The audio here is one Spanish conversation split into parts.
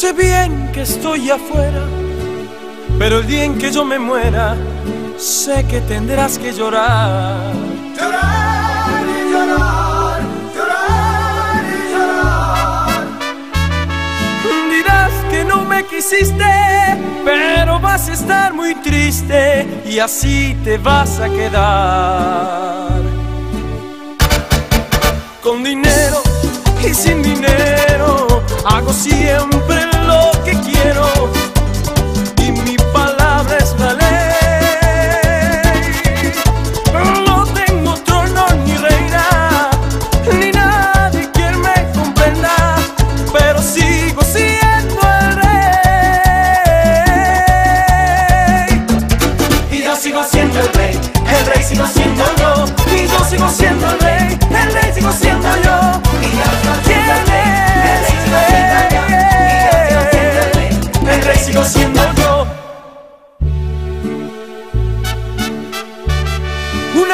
Sé bien que estoy afuera, pero el día en que yo me muera, sé que tendrás que llorar. Llorar y llorar, llorar y llorar. Dirás que no me quisiste, pero vas a estar muy triste y así te vas a quedar. Con dinero y sin dinero, hago siempre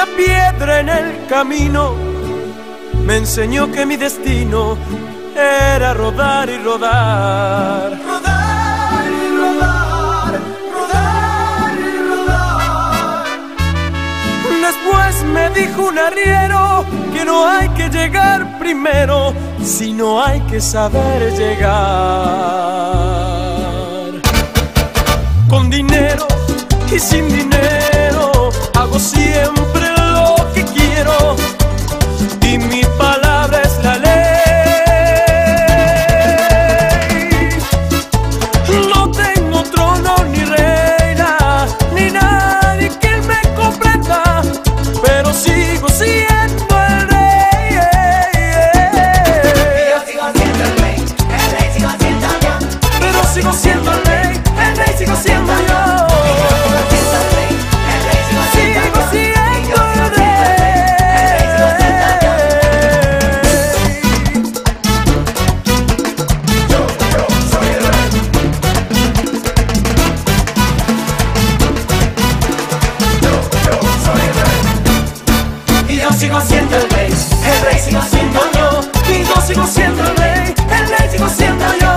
Una piedra en el camino me enseñó que mi destino era rodar y rodar. Rodar y rodar, rodar y rodar. Después me dijo un arriero que no hay que llegar primero, sino hay que saber llegar. Con dinero y sin dinero siendo el rey, el rey sigo siendo yo, y yo sigo siendo el rey, el rey sigo siendo yo.